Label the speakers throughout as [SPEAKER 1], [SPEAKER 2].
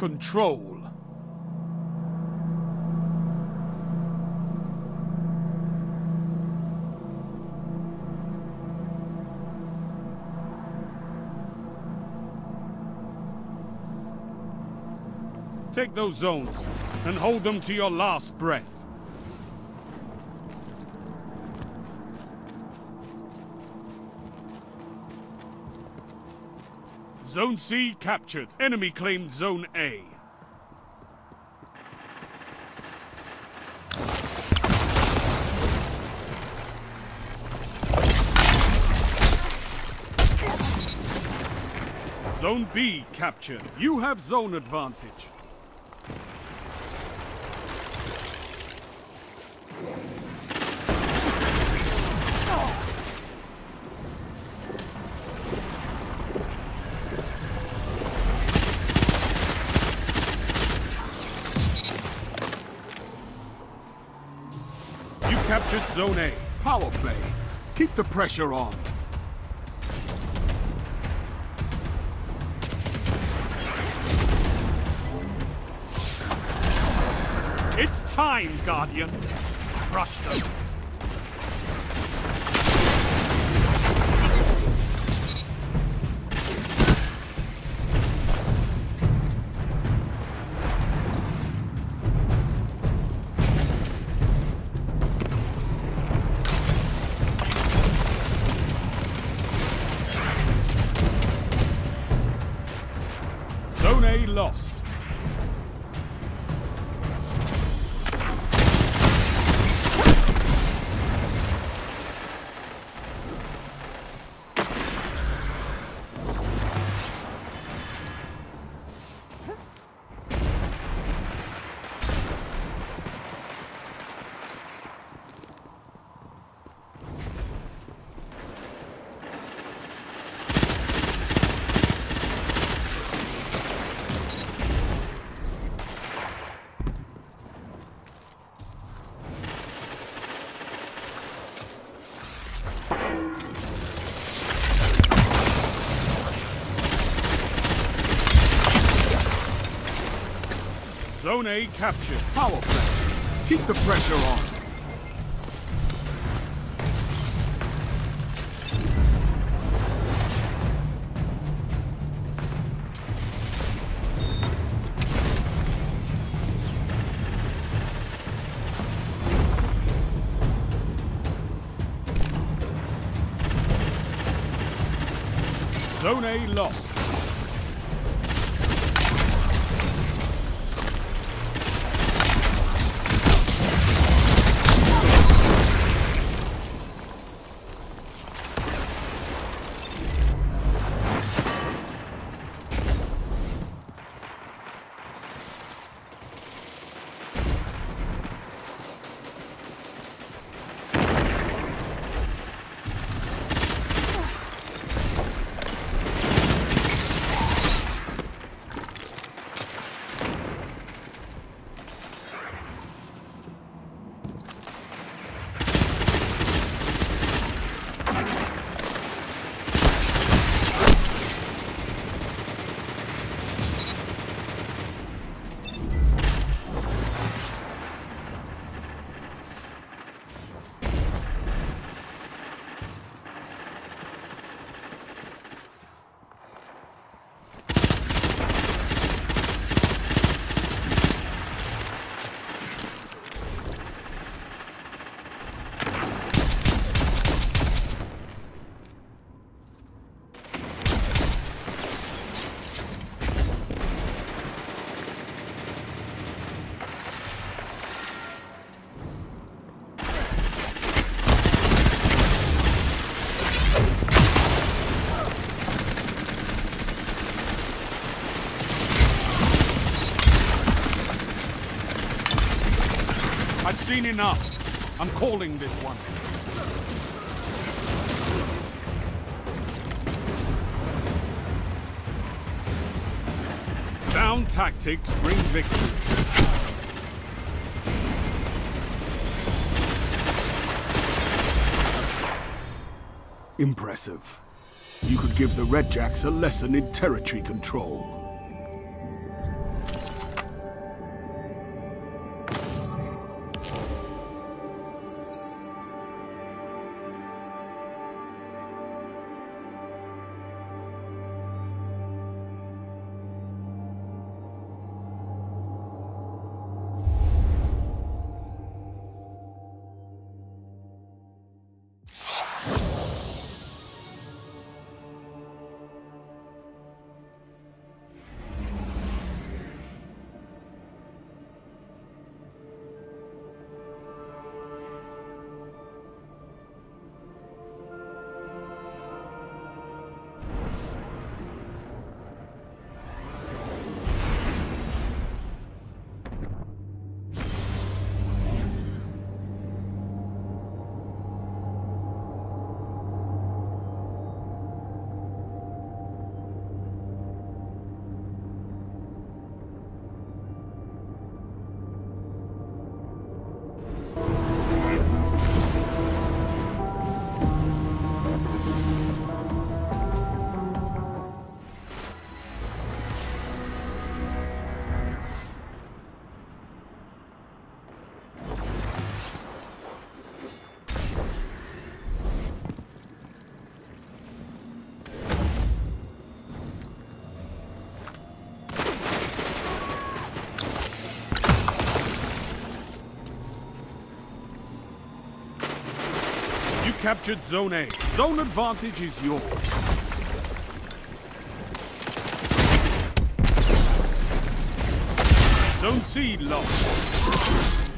[SPEAKER 1] control. Take those zones and hold them to your last breath. Zone C captured. Enemy claimed Zone A. Zone B captured. You have zone advantage. Captured Zone A. Power play. Keep the pressure on. It's time, Guardian. Crush them. Zone A captured. Power play. Keep the pressure on. Zone A lost. Seen enough. I'm calling this one. Sound tactics bring victory. Impressive. You could give the Red Jacks a lesson in territory control. Captured Zone A. Zone advantage is yours. Zone C lost.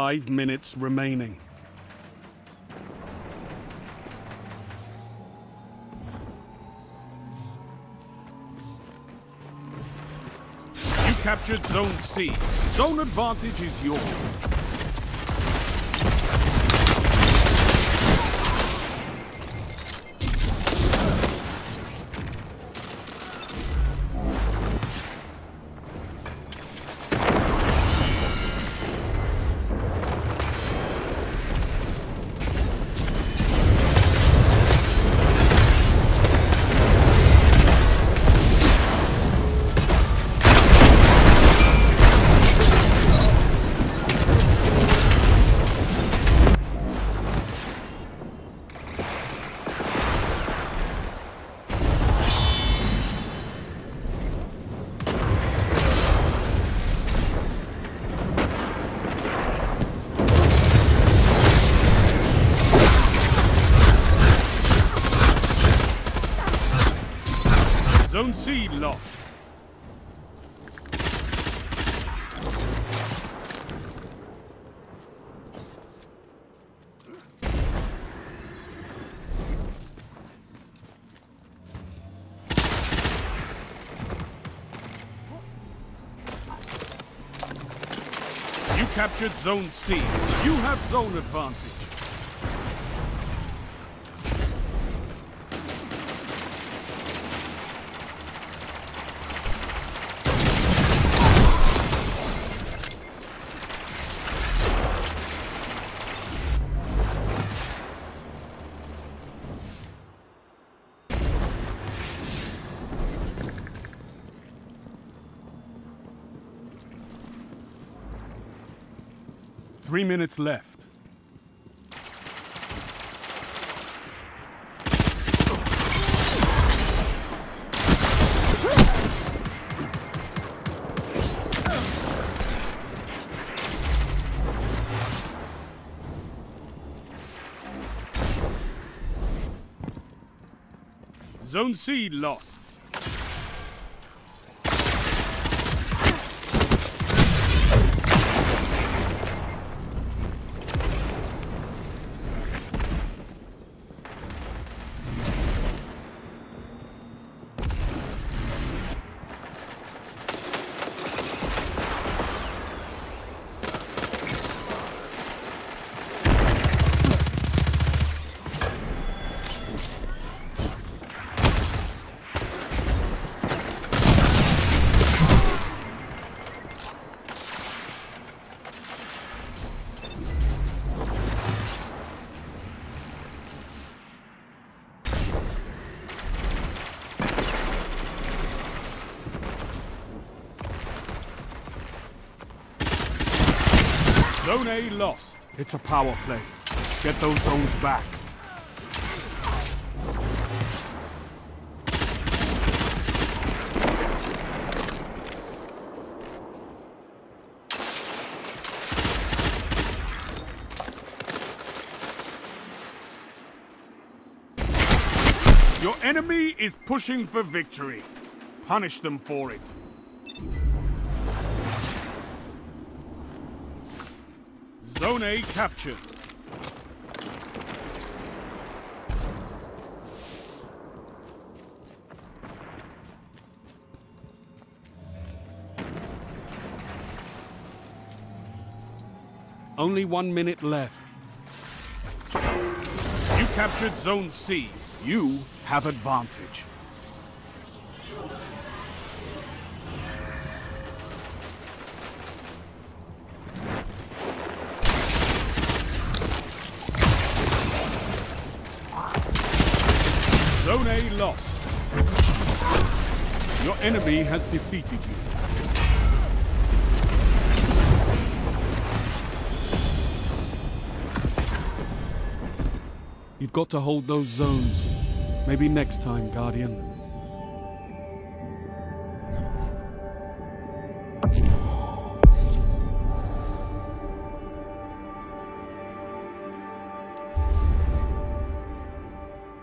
[SPEAKER 1] Five minutes remaining. You captured Zone C. Zone advantage is yours. C lost. You captured Zone C. You have zone advantage. Three minutes left. Zone C lost. Zone A lost. It's a power play. Get those zones back. Your enemy is pushing for victory. Punish them for it. Zone A captured. Only one minute left. You captured Zone C. You have advantage. Zone A lost. Your enemy has defeated you. You've got to hold those zones. Maybe next time, Guardian.